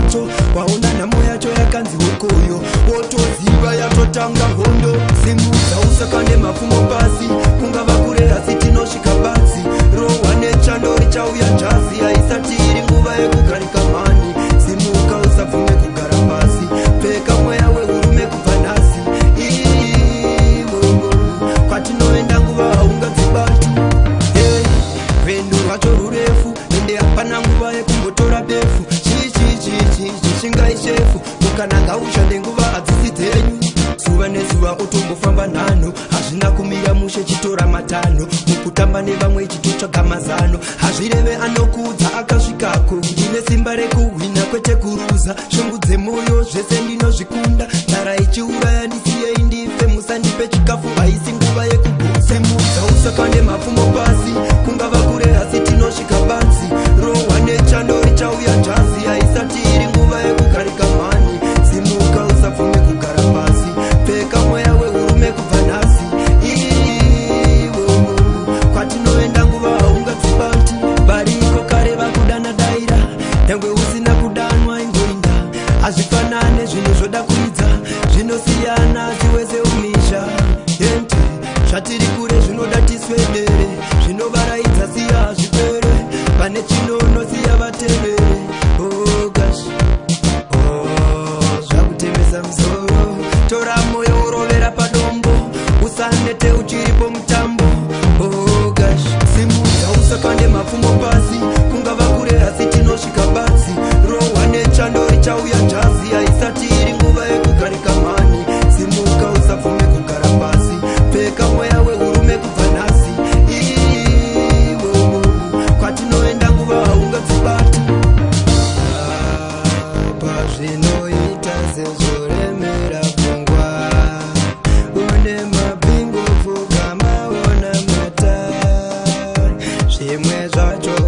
mutso waona nhamo yacho yakanzi wokoyo wotoziva yatotanga hondo simudza usaka nemapfumo pasi kungava kurerasi tinosvika basi rohwa nechando richauya jazi nenguva hadzisi dzenyu zuva nezuva otombofamba nhanho hazvina kumira mushe chitora matanho mukutamba nevamwe chitotsvaga mazano hazvireve anokuudza akasvikako ndine simba rekuhwina kwete kuruza shungu dzemwoyo zvese ndinozvikunda nhara ichiura ngome kubva nhasi iwo kwatinoenda nguva haungatsumba kuti variko kare vakudana daira nyangwe usina kudanwa ingoinda hazvifanane zvinhu zvoda 风暴吧。e seems exotic.